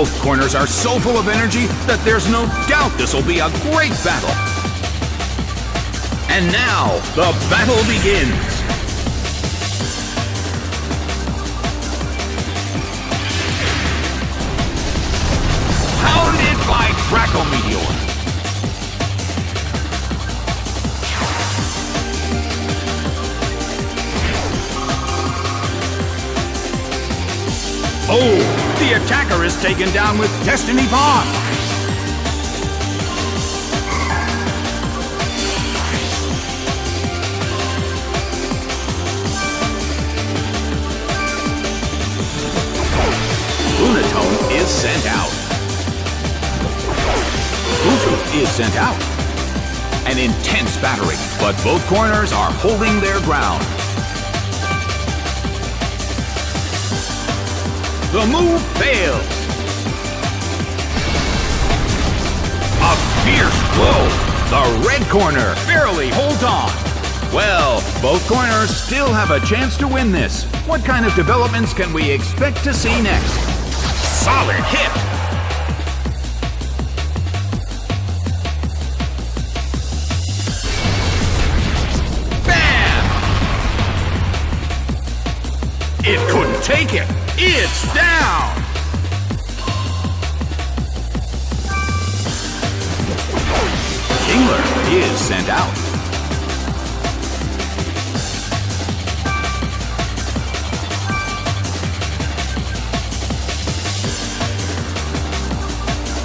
Both corners are so full of energy that there's no doubt this will be a great battle. And now, the battle begins. Pounded by Draco Meteor. Oh, the attacker is taken down with Destiny Bond. Lunatone is sent out. Ufu is sent out. An intense battery, but both corners are holding their ground. The move fails. A fierce blow. The red corner barely holds on. Well, both corners still have a chance to win this. What kind of developments can we expect to see next? Solid hit. Take it. It's down! Kingler is sent out.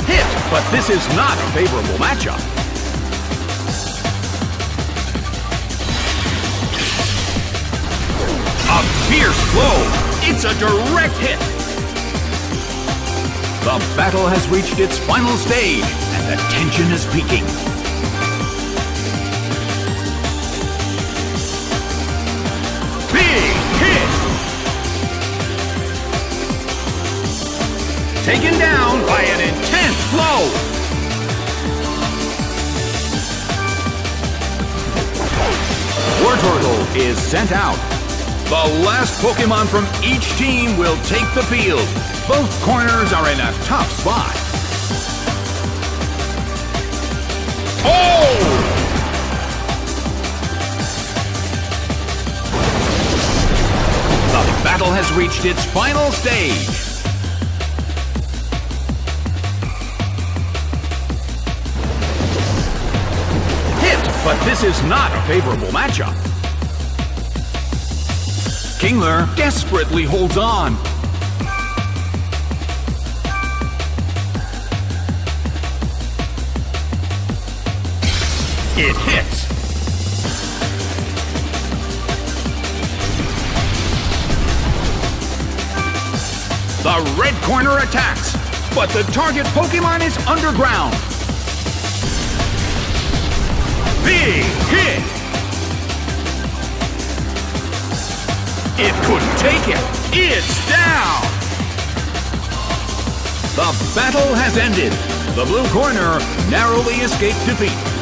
Hit, but this is not a favorable matchup. A fierce blow it's a direct hit. The battle has reached its final stage, and the tension is peaking. Big hit! Taken down by an intense blow! Wartortle is sent out. The last Pokemon from each team will take the field. Both corners are in a tough spot. Oh! The battle has reached its final stage. But this is not a favorable matchup. Kingler desperately holds on. It hits. The red corner attacks, but the target Pokemon is underground. Big hit! It couldn't take it. It's down. The battle has ended. The blue corner narrowly escaped defeat.